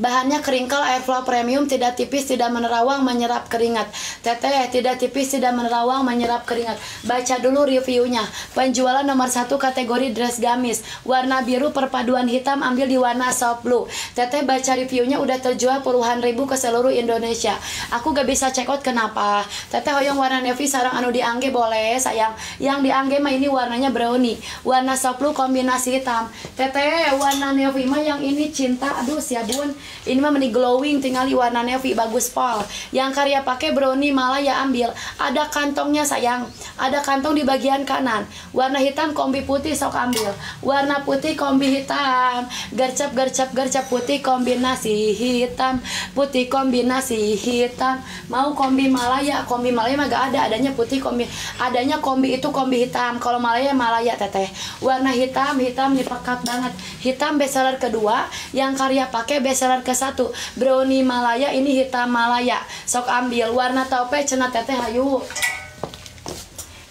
Bahannya keringkel airflow premium, tidak tipis, tidak menerawang, menyerap keringat. Teteh, tidak tipis, tidak menerawang, menyerap keringat. Baca dulu reviewnya. Penjualan nomor satu kategori dress gamis. Warna biru perpaduan hitam ambil di warna soft blue. Teteh baca reviewnya udah terjual puluhan ribu ke seluruh Indonesia. Aku gak bisa check out kenapa. Teteh hoyong warna navy sarang anu diangge boleh sayang. Yang diangge mah ini warnanya brownie. Warna soft blue kombinasi hitam. Teteh warna navy mah yang ini cinta. Aduh ya bun ini mah meni glowing tinggal di warna navy bagus pol yang karya pakai brownie malah ya ambil. Ada kantongnya sayang. Ada kantong di bagian kanan. Warna hitam kombi putih sok ambil. Warna putih kombi hitam. Gercep gercep gercep putih kombinasi hitam. Putih kombinasi hitam. Mau kombi malaya kombi malaya mah gak ada. Adanya putih kombi adanya kombi itu kombi hitam. Kalau malaya malaya teteh. Warna hitam hitam dipekat banget. Hitam bestseller kedua yang karya pakai bestseller ke satu. Brownie malaya ini hitam malaya. Sok ambil warna taupe cenat teteh hayu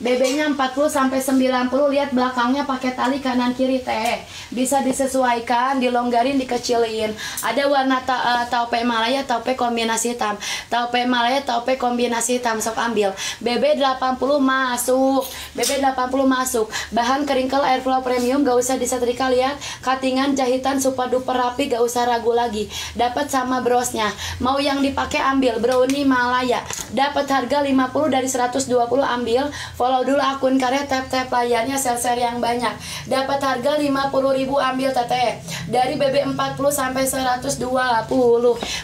BB-nya 40 sampai 90 lihat belakangnya pakai tali kanan kiri teh. Bisa disesuaikan dilonggarin dikecilin. Ada warna ta uh, taupe malaya taupe kombinasi hitam. Taupe malaya taupe kombinasi hitam sok ambil. BB 80 masuk. BB 80 masuk. Bahan keringkel airflow premium gak usah disetrika lihat. Cuttingan jahitan super duper rapi gak usah ragu lagi. Dapat sama brosnya. Mau yang dipakai ambil. Brownie malaya. Dapat harga 50 dari 120 ambil dulu akun karya tap-tap layarnya sel-sel yang banyak. Dapat harga 50.000 ambil teteh dari BB 40 sampai 120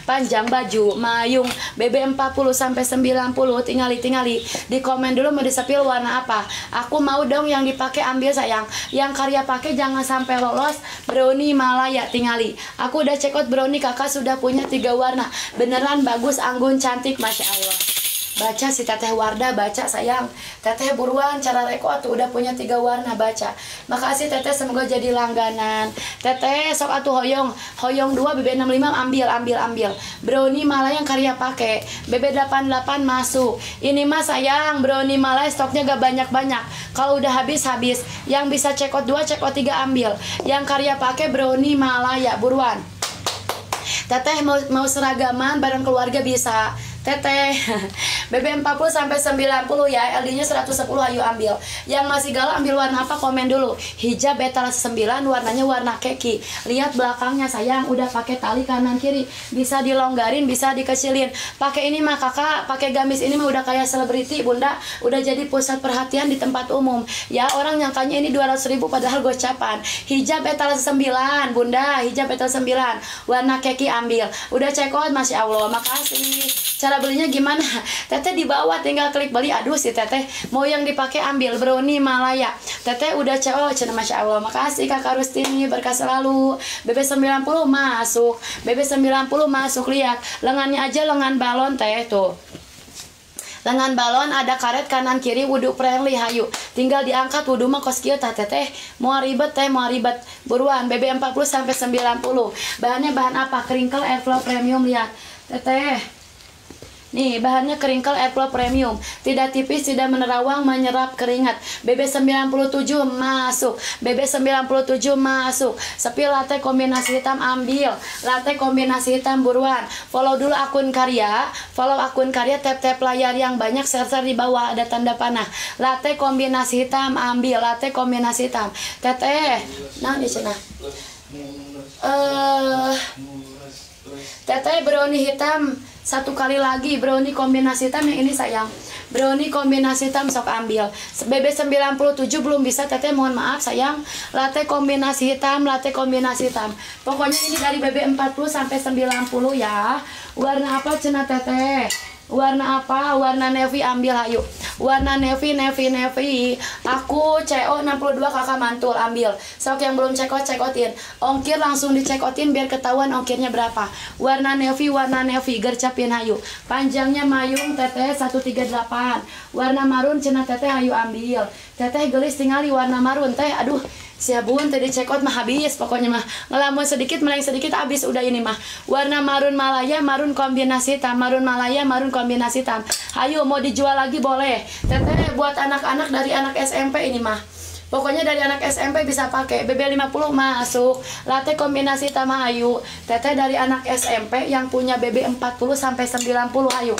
panjang baju mayung. BB 40 sampai 90 tinggali tinggali di komen dulu mau disepil warna apa. Aku mau dong yang dipakai ambil sayang. Yang karya pakai jangan sampai lolos. Brownie malaya tinggali aku udah cekot brownie kakak sudah punya tiga warna. Beneran bagus anggun cantik masya Allah baca si teteh Wardah baca sayang. Teteh buruan cara reko atuh udah punya tiga warna baca. Makasih teteh semoga jadi langganan. Teteh sok atuh hoyong. Hoyong dua BB 65 ambil ambil ambil. Brownie malah yang karya pakai BB 88 masuk. Ini mah sayang brownie malah stoknya gak banyak banyak kalau udah habis habis. Yang bisa cekot dua cekot tiga ambil. Yang karya pakai brownie malah ya buruan. Teteh mau, mau seragaman bareng keluarga bisa. Teteh BB 40 sampai 90 ya LD nya 110 ayo ambil. Yang masih galau ambil warna apa? Komen dulu. Hijab betal 9 warnanya warna keki. Lihat belakangnya sayang udah pakai tali kanan kiri. Bisa dilonggarin bisa dikecilin. Pakai ini mah kakak pakai gamis ini mah udah kayak selebriti bunda. Udah jadi pusat perhatian di tempat umum. Ya orang nyangkanya ini 200 ribu padahal gocapan. Hijab betal 9 bunda hijab betal 9 Warna keki ambil. Udah cekot Masya Allah makasih. Cara belinya gimana? Teteh di bawah tinggal klik beli. Aduh si Teteh mau yang dipakai ambil brownie Malaya. Teteh udah cewek cina masya Allah. Makasih Kakak Rustini berkah selalu. BB 90 masuk. BB 90 masuk lihat. Lengannya aja lengan balon teh tuh lengan balon ada karet kanan kiri wudhu friendly hayu tinggal diangkat wudhu mah kos kieu teh teh mau ribet teh mau ribet buruan BB 40 sampai 90 bahannya bahan apa keringkel airflow premium lihat teteh Nih, bahannya keringkel Apple Premium. Tidak tipis, tidak menerawang, menyerap keringat. BB97 masuk. BB97 masuk. Sepi latte kombinasi hitam ambil. Latte kombinasi hitam buruan. Follow dulu akun karya. Follow akun karya tap-tap layar yang banyak share-share di bawah ada tanda panah. Latte kombinasi hitam ambil. Latte kombinasi hitam. Teteh. Nah, di sana. Uh, Teteh brownie hitam satu kali lagi brownie kombinasi hitam yang ini sayang. Brownie kombinasi hitam sok ambil. BB 97 belum bisa teteh mohon maaf sayang. Latte kombinasi hitam latte kombinasi hitam. Pokoknya ini dari BB 40 sampai 90 ya. Warna apa cina teteh warna apa? Warna navy ambil ayo warna navy navy navy. Aku CO 62 kakak mantul. Ambil. Sok yang belum cekot cekotin. Ongkir langsung dicekotin biar ketahuan ongkirnya berapa. Warna navy warna navy. Gercapin ayo panjangnya mayung teteh 138 warna marun cina teteh ayo ambil. Teteh gelis tinggali warna marun. Teh aduh siabun tadi check out mah habis pokoknya mah ngelamun sedikit meleng sedikit habis udah ini mah warna marun malaya marun kombinasi hitam marun malaya marun kombinasi hitam ayo mau dijual lagi boleh teteh buat anak-anak dari anak SMP ini mah Pokoknya dari anak SMP bisa pakai BB50 masuk. Latte kombinasi Tama Ayu. Teteh dari anak SMP yang punya BB40 sampai 90 ayu.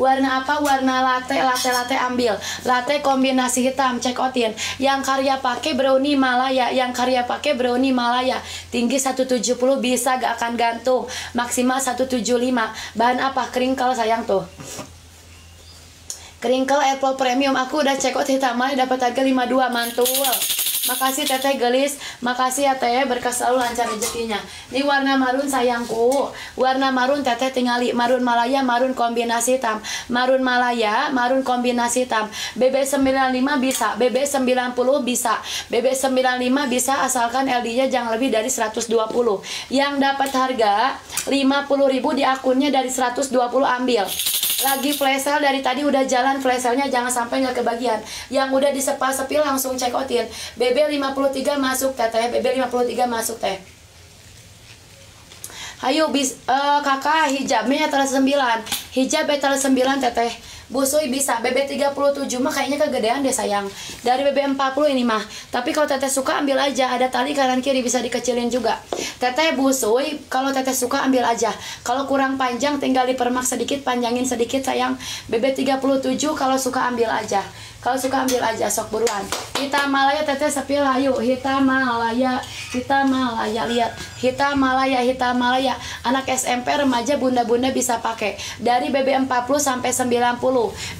Warna apa? Warna latte, latte, latte ambil. Latte kombinasi hitam, check outin. Yang karya pakai brownie Malaya, yang karya pakai brownie Malaya. Tinggi 170 bisa gak akan gantung. Maksimal 175. Bahan apa? Kering kalau sayang tuh. Crinkle Apple Premium aku udah check out hitam dapat harga 52 mantul. Makasih teteh gelis, makasih ya teh. Berkah selalu lancar rezekinya. Ini warna marun sayangku, warna marun teteh tinggali. Marun Malaya, marun kombinasi hitam, marun Malaya, marun kombinasi hitam. BB95 bisa, BB90 bisa, BB95 bisa asalkan LD-nya jangan lebih dari 120. Yang dapat harga 50.000 di akunnya dari 120 ambil lagi flash sale dari tadi udah jalan flash sale-nya jangan sampai nggak kebagian. Yang udah disepa sepi langsung check outin. BB 53 masuk teteh BB 53 masuk teh. Ayo bis uh, kakak hijabnya etal 9 hijab etal 9 teteh Busui bisa. BB37 mah kayaknya kegedean deh sayang. Dari BB40 ini mah. Tapi kalau teteh suka ambil aja. Ada tali kanan kiri bisa dikecilin juga. Teteh busui kalau teteh suka ambil aja. Kalau kurang panjang tinggal dipermak sedikit panjangin sedikit sayang. BB37 kalau suka ambil aja kalau suka ambil aja sok buruan. Hitam malaya teteh sepil ayo hitam malaya hitam malaya lihat. Hitam malaya hitam malaya. Anak SMP remaja bunda-bunda bisa pakai. Dari BB 40 sampai 90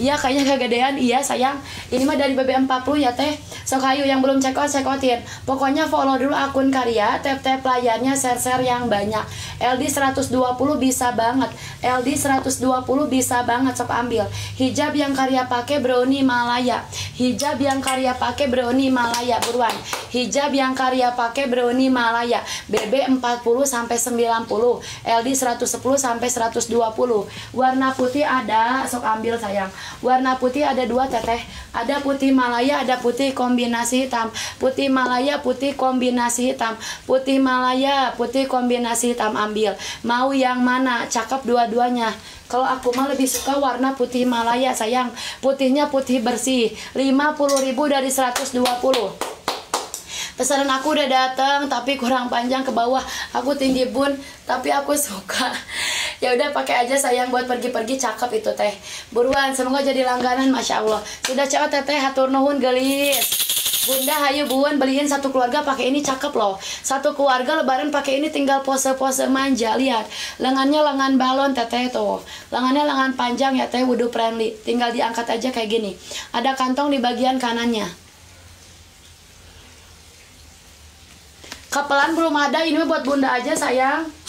iya kayaknya kegedean. Iya sayang. Ini mah dari BB 40 ya teh. Sok ayo yang belum check out check outin. Pokoknya follow dulu akun karya. Tap layarnya share share yang banyak. LD 120 bisa banget. LD 120 bisa banget sok ambil. Hijab yang karya pakai brownie malaya Malaya. Hijab yang karya pakai brownie Malaya buruan. Hijab yang karya pakai brownie Malaya. BB 40 sampai 90 LD 110 sampai 120 warna putih ada sok ambil sayang. Warna putih ada dua teteh. Ada putih Malaya ada putih kombinasi hitam. Putih Malaya putih kombinasi hitam. Putih Malaya putih kombinasi hitam ambil. Mau yang mana? Cakep dua-duanya kalau aku mah lebih suka warna putih Malaya sayang. Putihnya putih bersih. 50.000 dari 120 pesanan aku udah datang tapi kurang panjang ke bawah. Aku tinggi bun. Tapi aku suka. Ya udah pakai aja sayang buat pergi-pergi. Cakep itu teh. Buruan semoga jadi langganan masya allah. Sudah cewek teteh. Hatur nuhun gelis Bunda hayu buan beliin satu keluarga pakai ini cakep loh. Satu keluarga lebaran pakai ini tinggal pose-pose manja. Lihat, lengannya lengan balon teteh tuh. Lengannya lengan panjang ya teh wudhu friendly. Tinggal diangkat aja kayak gini. Ada kantong di bagian kanannya. Kapelan belum ada, ini buat bunda aja sayang.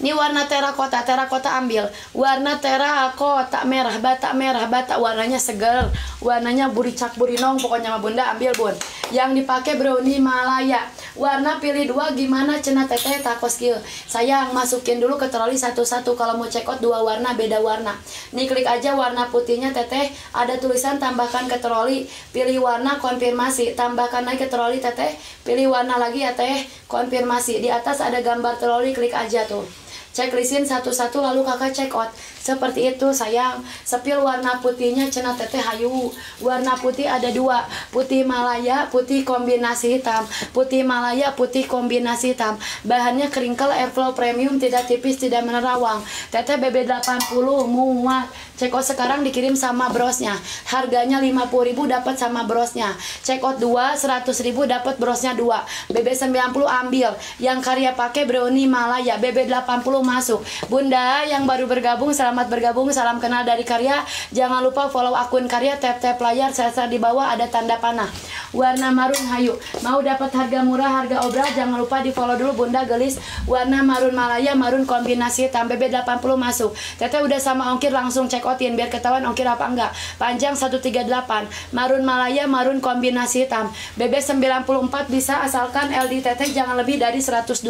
Ini warna terakota, terakota ambil. Warna terakota merah, bata merah, bata warnanya seger, warnanya buricak burinong, pokoknya mah bunda ambil bun. Yang dipakai brownie Malaya. Warna pilih dua gimana cina teteh takos kieu. Sayang masukin dulu ke troli satu-satu kalau mau check out dua warna beda warna. Nih klik aja warna putihnya teteh ada tulisan tambahkan ke troli, pilih warna konfirmasi, tambahkan lagi ke troli teteh, pilih warna lagi ya teh, konfirmasi. Di atas ada gambar troli klik aja tuh checklistin satu-satu lalu kakak check out. Seperti itu sayang. Sepil warna putihnya cina teteh hayu. Warna putih ada dua. Putih malaya putih kombinasi hitam. Putih malaya putih kombinasi hitam. Bahannya keringkel airflow premium tidak tipis tidak menerawang. Teteh BB 80 muat check out sekarang dikirim sama brosnya harganya 50.000 dapat sama brosnya check out 2 100.000 dapat brosnya 2 BB 90 ambil yang karya pakai brownie malaya BB 80 masuk. Bunda yang baru bergabung, selamat bergabung, salam kenal dari Karya. Jangan lupa follow akun Karya, tap-tap layar, saya di bawah ada tanda panah. Warna marun hayu. Mau dapat harga murah, harga obral, jangan lupa di follow dulu Bunda gelis. Warna marun Malaya, marun kombinasi hitam BB 80 masuk. Teteh udah sama ongkir langsung check outin biar ketahuan ongkir apa enggak. Panjang 138. Marun Malaya, marun kombinasi hitam. BB 94 bisa asalkan LD teteh jangan lebih dari 120.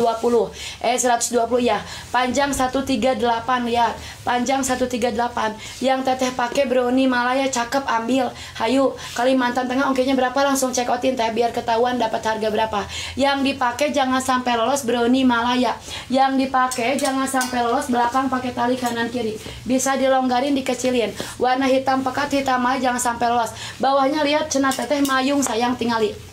Eh 120 ya panjang 138 lihat panjang Panjang 138 Yang teteh pakai brownie Malaya cakep ambil Hayu Kalimantan Tengah ongkirnya berapa langsung check outin teh Biar ketahuan dapat harga berapa Yang dipakai jangan sampai lolos brownie Malaya Yang dipakai jangan sampai lolos belakang pakai tali kanan kiri Bisa dilonggarin dikecilin. Warna hitam pekat hitam aja jangan sampai lolos Bawahnya lihat cenat teteh mayung sayang tinggali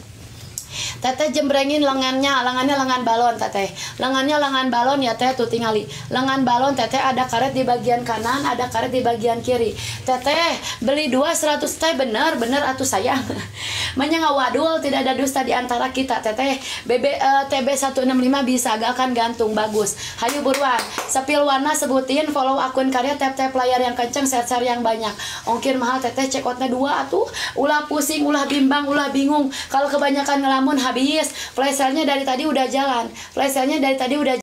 Teteh jembrengin lengannya, lengannya lengan balon teteh. Lengannya lengan balon ya teh tuh tingali. Lengan balon teteh ada karet di bagian kanan, ada karet di bagian kiri. Teteh beli dua seratus teh bener bener atuh sayang. Manya wadul tidak ada dusta di antara kita teteh. BB uh, TB 165 bisa gak akan gantung bagus. Hayu buruan. Sepil warna sebutin follow akun karya tap-tap layar yang kenceng share-share yang banyak. Ongkir mahal teteh cekotnya dua atuh. Ulah pusing, ulah bimbang, ulah bingung. Kalau kebanyakan ngelamun habis flash dari tadi udah jalan. Flash dari tadi udah